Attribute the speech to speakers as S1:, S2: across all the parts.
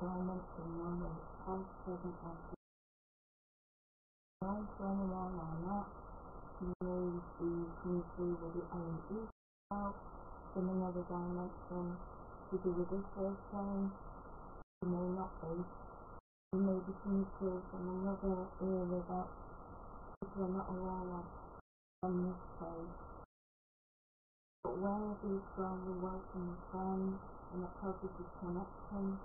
S1: moment to moment, past, present, and future. Known to anyone or not, you may be coming with the LME out from another dimension to do with this person. You may not be. You may be through from another area that people are not aware of on this page. But you from, you're welcome from in a positive connection.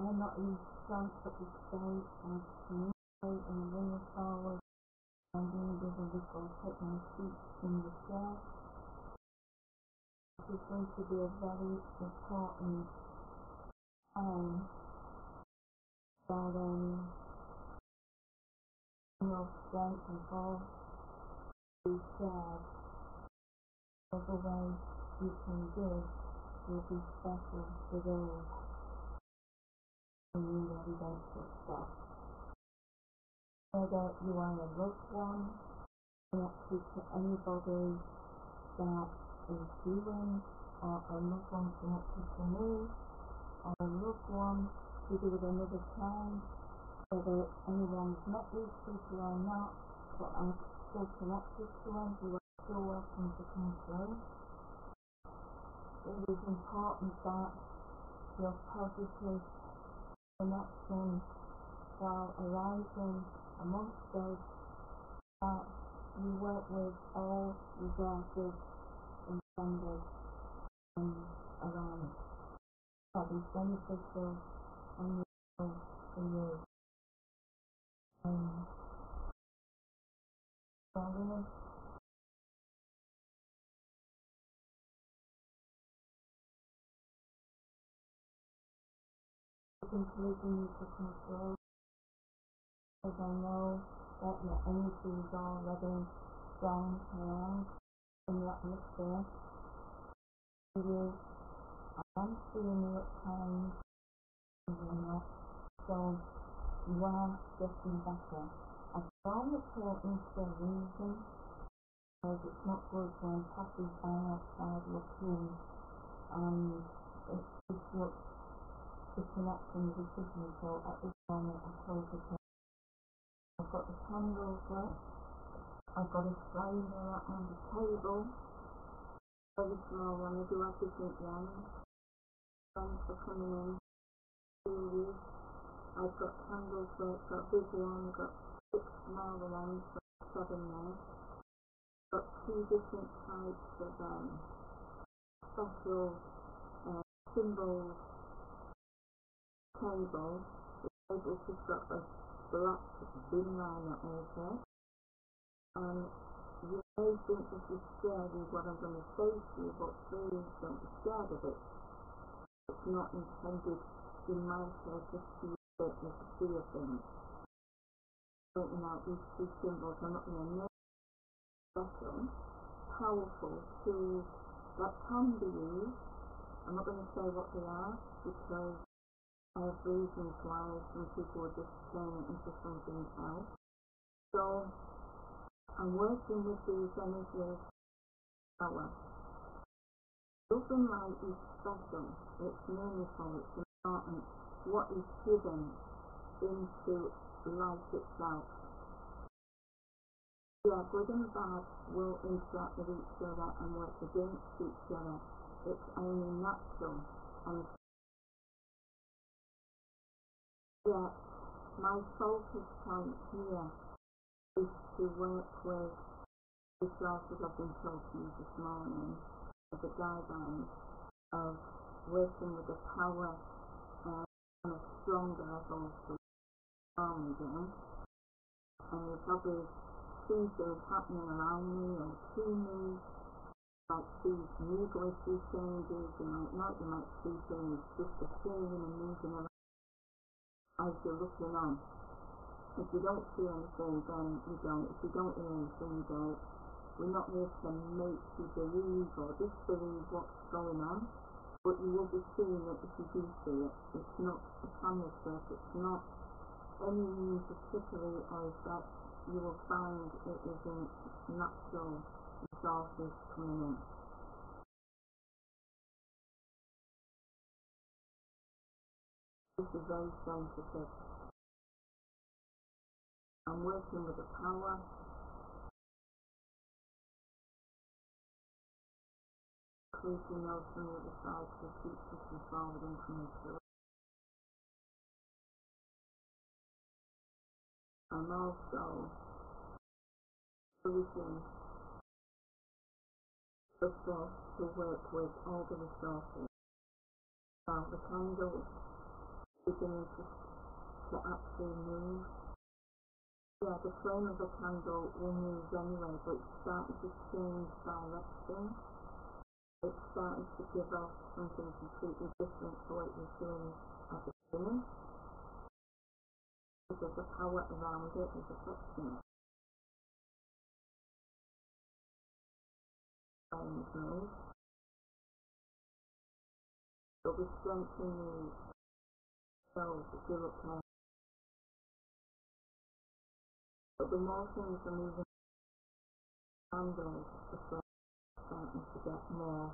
S1: I'm not in trance at this stage, I'm communicating and bringing forward. I'm being given before I take my seat in the chair. This is going to be a very important time that um, your strength and force be shared. Whatever way you can give will be special to those who need evidential stuff. Whether you are a loved one, connected to anybody that is healing, or a loved one connected to me, or a loved one to do with another time, whether anyone's met these people or not, but I'm still connected to them, you are still welcome to come through. It is important that your positive connection while arising amongst us that you work with all resources and standards and around. That is beneficial and useful for you. Um, encouraging you to control because I know that your energy is already strong around in the atmosphere. It is, I am seeing you at times, and you're not, so you are getting better. I found the curtains for a reason, because it's not good when passing by outside looking and it disrupts the at this moment I close the curtain. I've got the candles lit. I've got a flame mirror on the table. Very small one. I do have different ones. Thanks for coming in. I've got candles lit. I've Got big one. Got six smaller ones. Got seven there. I've got two different types of um, special uh, symbols table. The table's just got a black bin liner over. And you may think this is scary what I'm going to say to you, but please don't be scared of it. It's not intended in my case to use it as a fear thing. Pointing out these two symbols, I'm not going to special, powerful tools that can be used. I'm not going to say what they are because Have reasons why some people just turning into something else. So I'm working with these energies power. Open light is special, it's meaningful, it's important. What is hidden into light itself. Yeah, good and bad will interact with each other and work against each other. It's only natural and yet my focus point here is to work with the sources I've been to this morning as a guideline of working with the power uh, on a stronger level me down. And you probably see things happening around me or to me, like see needlessly changes, you might not, you might see things just appearing and moving around as you're looking on. If you don't see anything, then you don't. If you don't hear anything, you don't. We're not here to make you believe or disbelieve what's going on, but you will be seeing it if you do see it. It's not a camera trick, it's not any of trickery or that you will find it isn't natural resources coming in. Is very sensitive. I'm working with the power. Creepy notes on the side to keep pushing forward information. I'm also using the source to work with all the resources. Now the candle beginning to, to actually move. Yeah, the flame of the candle will move anyway, but it's starting to change direction. It's starting to give off something completely different to what you're feeling at the beginning. Because the power around it is affecting it. Flames move. There'll be strength in the But the more things are moving candles, the flame is starting to get more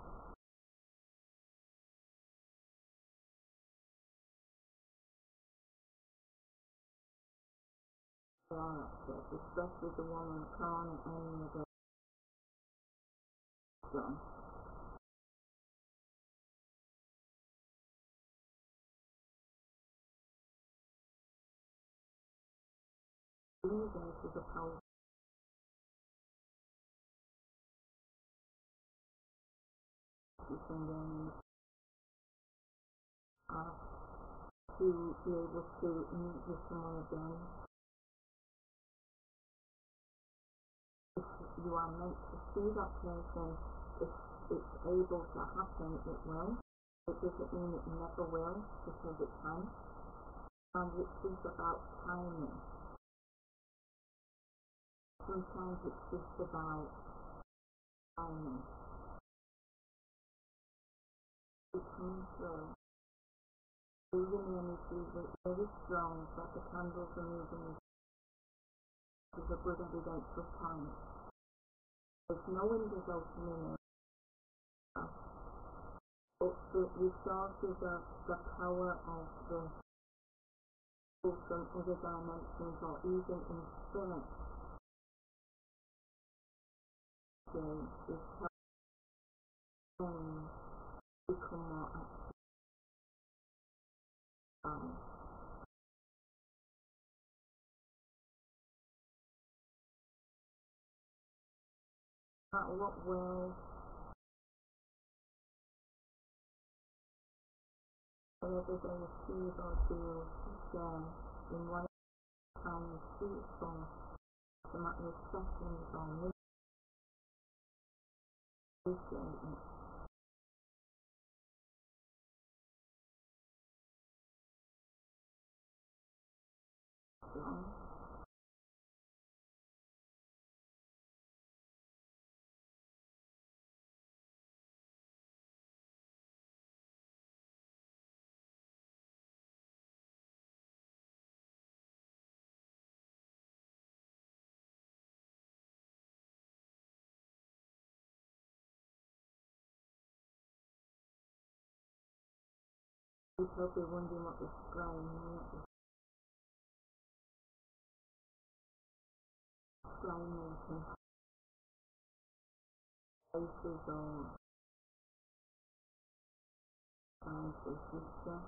S1: character, especially the one on the corner end drum. To power can then uh, to be able to meet with someone again. If you are meant to see that person, if it's able to happen, it will. It doesn't mean it never will, because it can. And it's just about timing. Sometimes it's just about timing. It's coming through. Moving the energy is very strong, but the candles are moving is a good evidential point. There's no windows opening in but the resources of the power of the from other dimensions or even in spirit is helping become more active. Um, at what whatever they receive or do share in one time receipt for automatic sessions or Strong. You're probably wondering what this flame what this flame is and places or times for the future.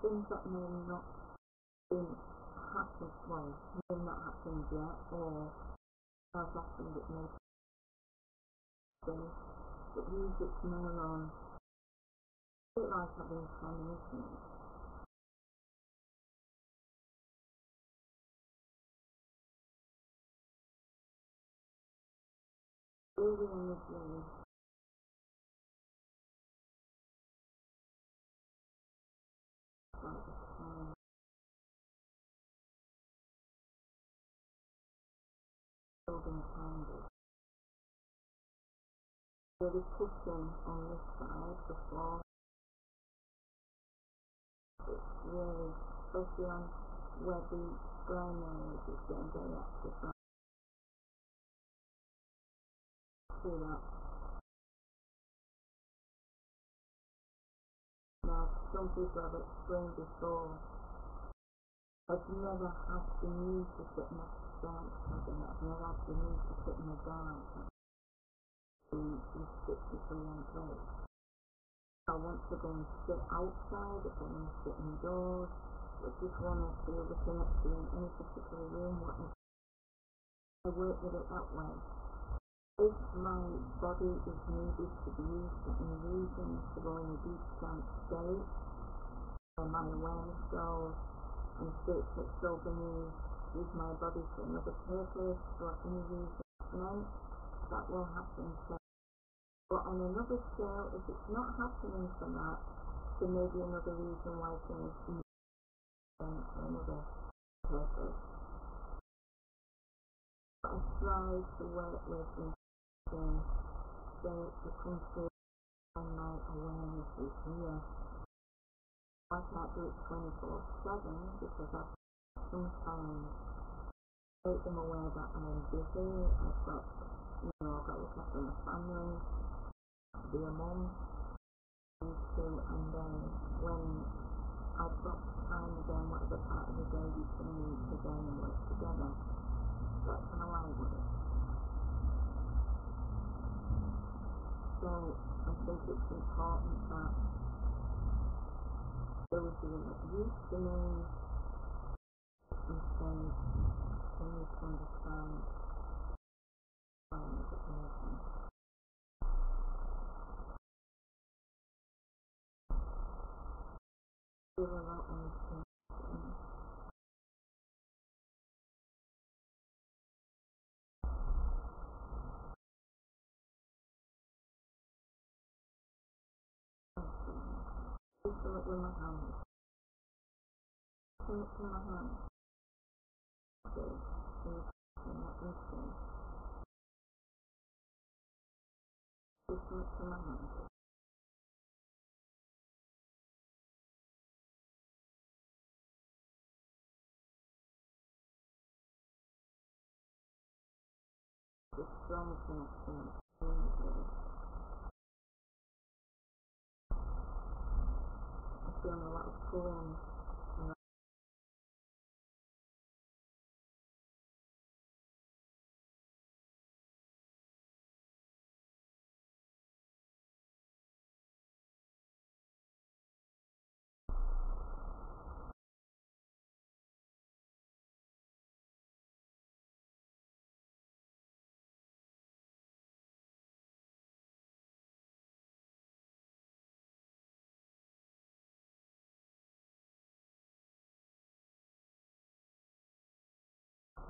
S1: Things that may not been happened, well, may not happened yet or have happened it may be. But music's more on a bit like having premonitions. All the energy the candles. Really pushing on this side before it's really, especially on where the brain areas is getting very active. See that? Now some people have explained before, I've never had the need to next to Dark again. I've never had the need to sit in the dark to restrict me to one place. I want to go and sit outside, I want to sit indoors, I just want to feel the connection in any particular room, whatever. I work with it that way. If my body is needed to be used any reason, to go in a deep trance state, where my awareness goes, and state takes over me, use my body for another purpose, for any reason meant, that will happen. So, but on another scale, if it's not happening for that, there may be another reason why things for another purpose. I strive to work with state to come through my awareness is here. I can't do it 24-7 because I sometimes make them aware that I'm busy, I've got, you know, I've got to look after my family, be a mum, and to, and then when I've got time again, whatever part of the day we can again and work together, that's how I work. So I think it's important that those who are not used to me instead continue to understand why I'm a person. Feel a lot on the same Just do it with my hands. Do it with my hands. Okay. So you let me see. Just do it with my hands. The strong connection. Really good. Feeling a lot of pulling.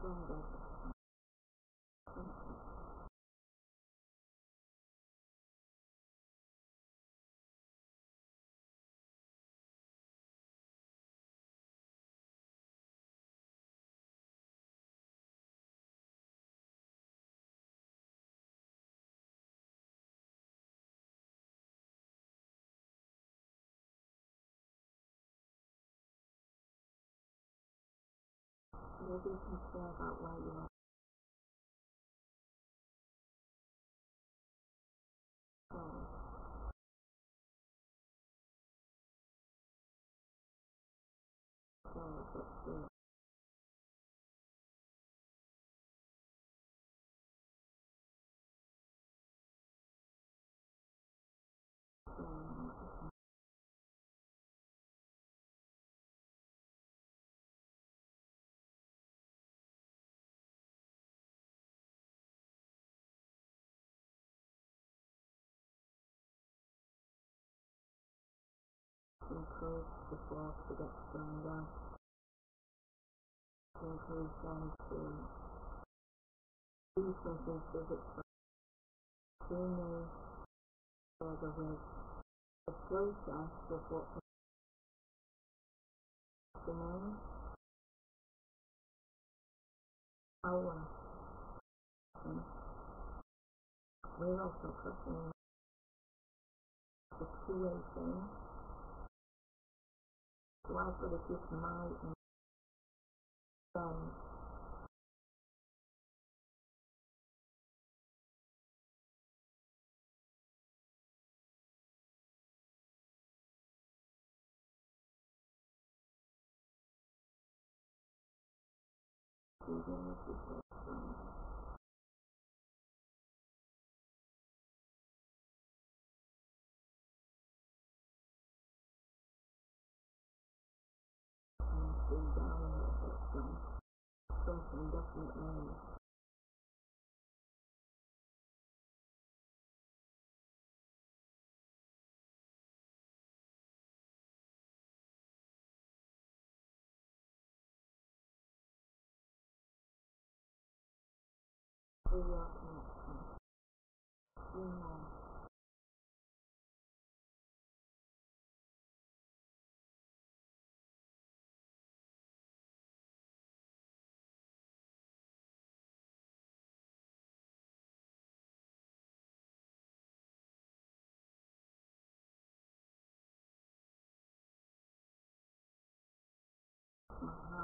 S1: Stronger. Maybe you can share about where you are. Do it. So, the force to get stronger. Encourage them to do something. To move further with the process of what's happening. Our we're also pushing the two-way Life was just my um,
S2: Thank you. In different areas. We are. We know.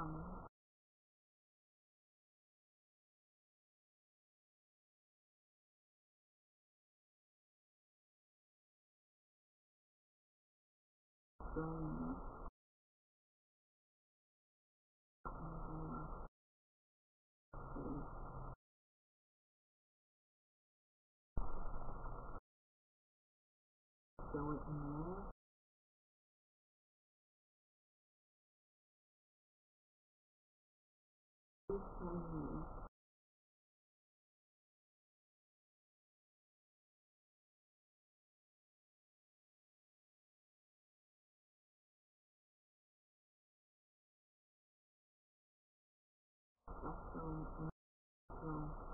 S2: Uh-huh. Strong. Uh-huh. Show it now. This one here. That's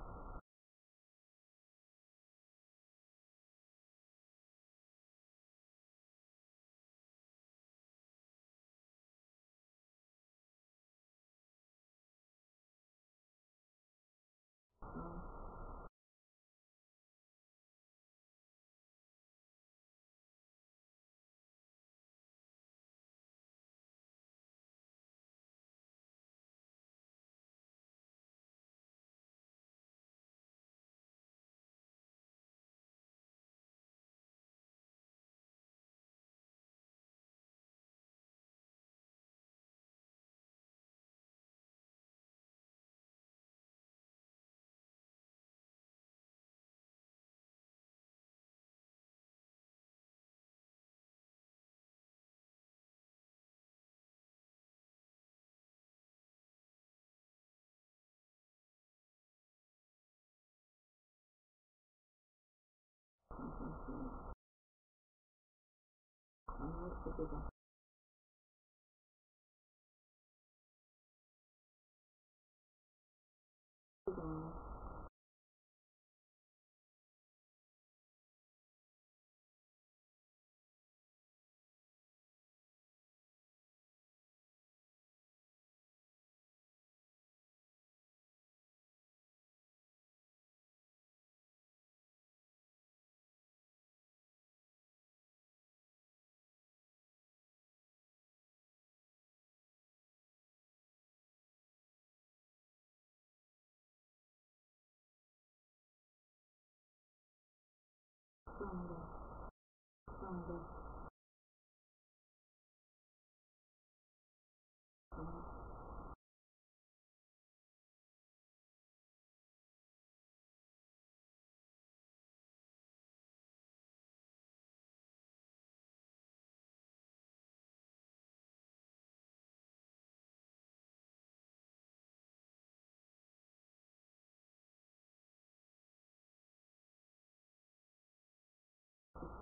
S2: Concentrate. And work together. Down. Stronger. Stronger. Strong.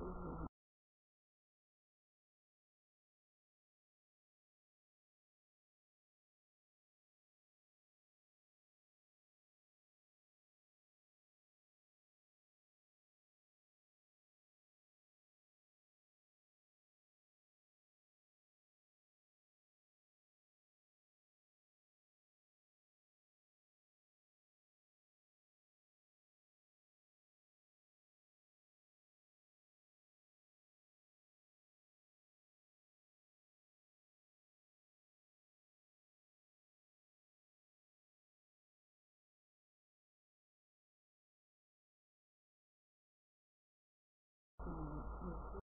S2: you can so feel uh, uh, uh, because the what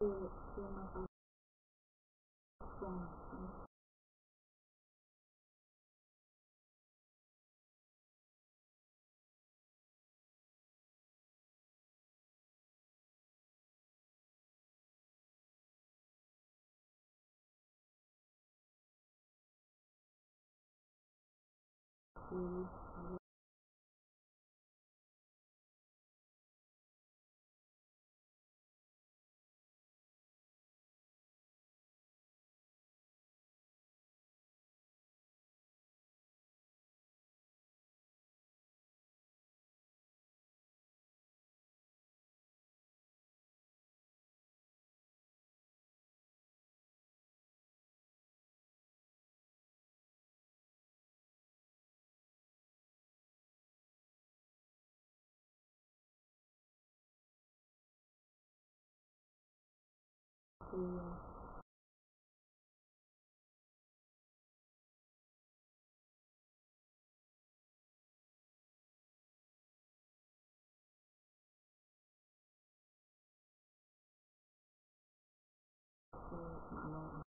S2: 嗯。嗯。Please, my Lord. God.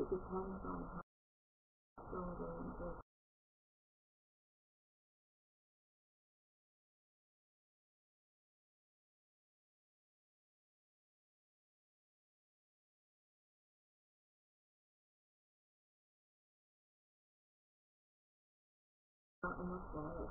S2: It depends on how Not enough love.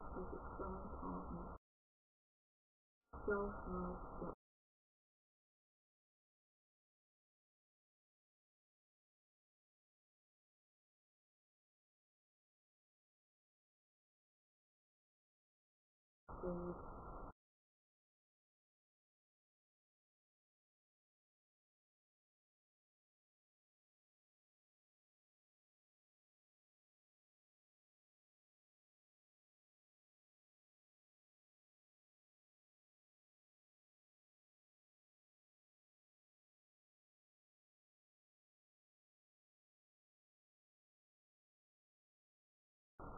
S2: I really think it's so important. So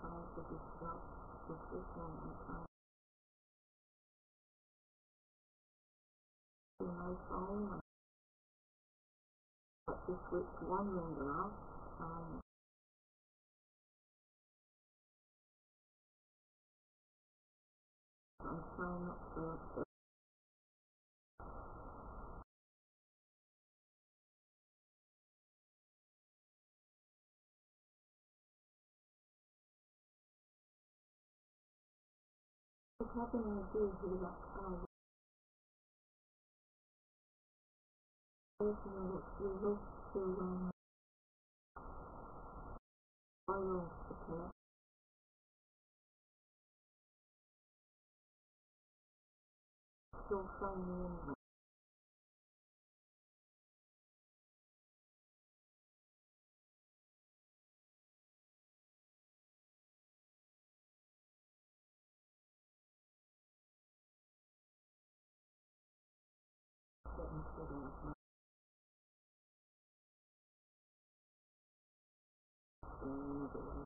S2: hard to disrupt the system and trying to my phone. But to switch one off. Um, I'm trying not to that you look to um oil supply. Still phone me in getting to the phone. ceremony. Share on what you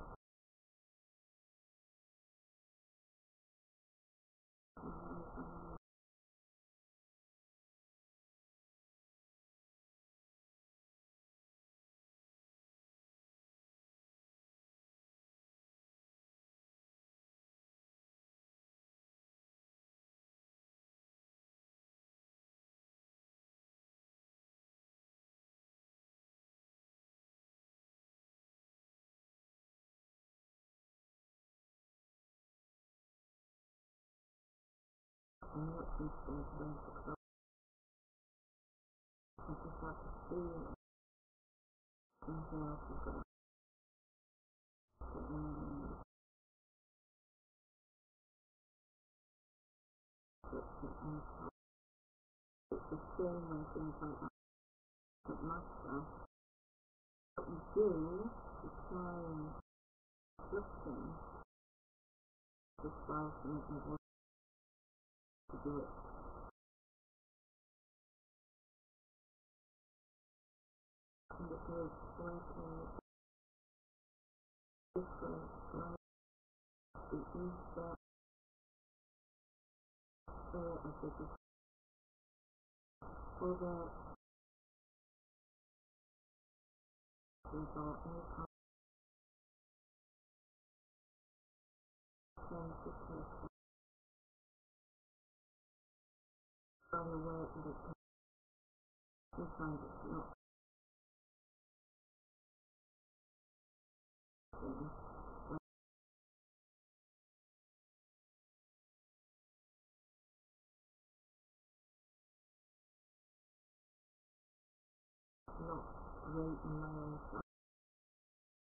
S2: it's a shame when things like that don't matter. What you do is try and listen to spouse and it will to do it. And it is slightly different, right? It is that uh, I think it's for that By the way, it can sometimes it's not thing. not great in my own.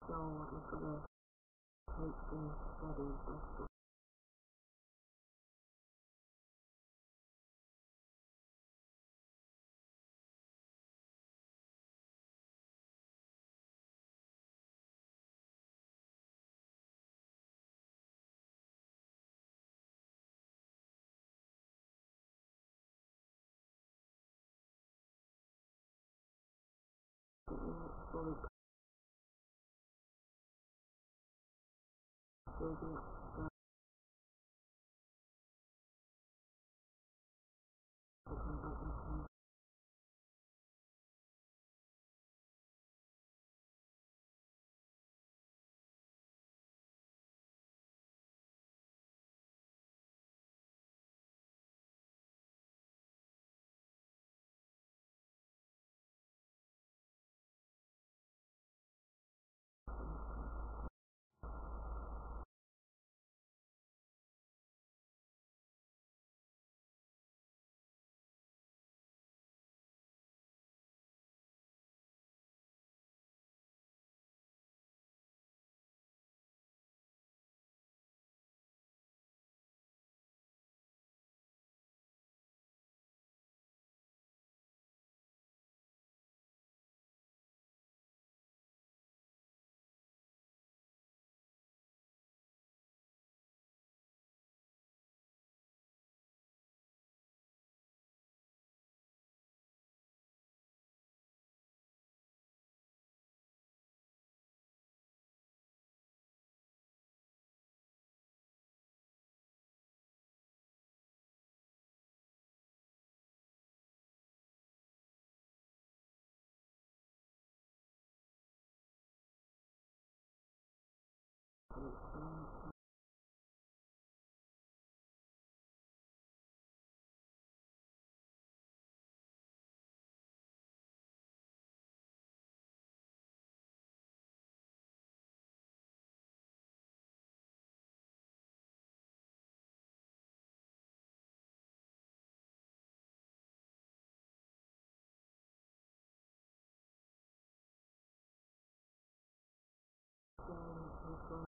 S2: So I've got to take things steady best of So it's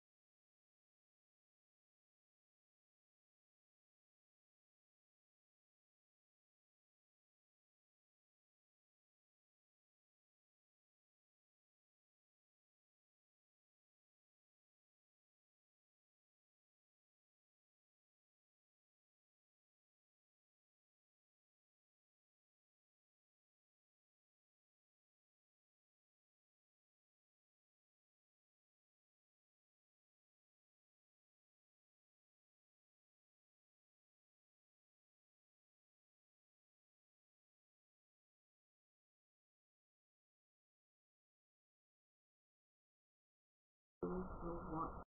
S2: people to